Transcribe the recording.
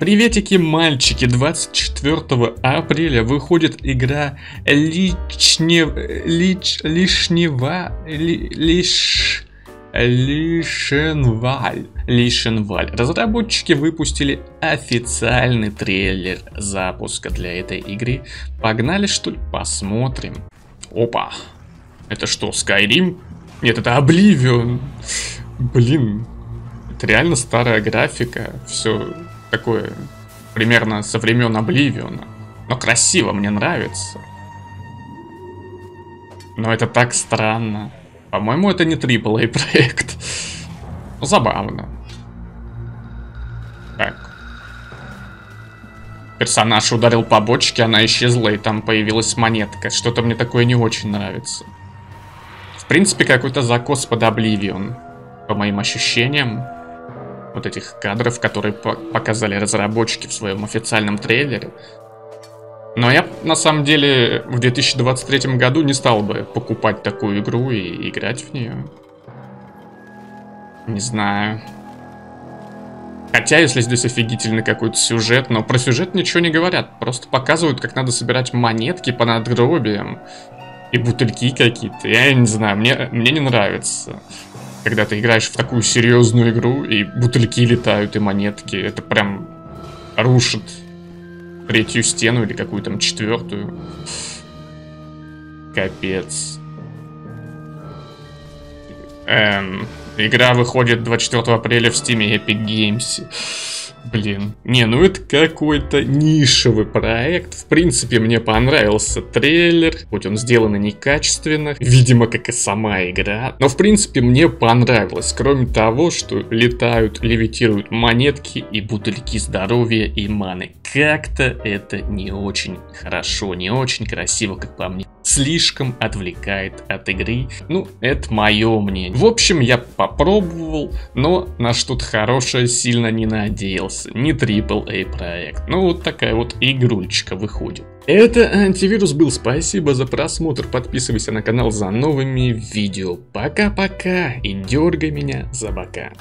Приветики, мальчики! 24 апреля выходит игра Личне... Лич... Лишнева... Ли... Лиш... Лишенваль. Лишенваль. Разработчики выпустили официальный трейлер запуска для этой игры. Погнали, что ли? Посмотрим. Опа. Это что, Skyrim? Нет, это Oblivion. Блин. Это реально старая графика. Все такое примерно со времен Обливиона. Но красиво, мне нравится. Но это так странно. По-моему, это не AAA проект. Забавно. Так. Персонаж ударил по бочке, она исчезла, и там появилась монетка. Что-то мне такое не очень нравится. В принципе, какой-то закос под Обливион. По моим ощущениям вот этих кадров, которые показали разработчики в своем официальном трейлере. Но я, на самом деле, в 2023 году не стал бы покупать такую игру и играть в нее. Не знаю. Хотя, если здесь офигительный какой-то сюжет, но про сюжет ничего не говорят. Просто показывают, как надо собирать монетки по надгробиям. И бутыльки какие-то. Я не знаю, мне, мне не нравится когда ты играешь в такую серьезную игру, и бутыльки летают, и монетки, это прям рушит третью стену или какую там четвертую. Капец. Эм, игра выходит 24 апреля в Steam Epic Games. Блин, не, ну это какой-то нишевый проект. В принципе, мне понравился трейлер, хоть он сделан и некачественно, видимо, как и сама игра. Но, в принципе, мне понравилось, кроме того, что летают, левитируют монетки и бутыльки здоровья и маны. Как-то это не очень хорошо, не очень красиво, как по мне слишком отвлекает от игры. Ну, это мое мнение. В общем, я попробовал, но на что-то хорошее сильно не надеялся. Не AAA проект. Ну, вот такая вот игрульчика выходит. Это антивирус был. Спасибо за просмотр. Подписывайся на канал за новыми видео. Пока-пока и дергай меня за бока.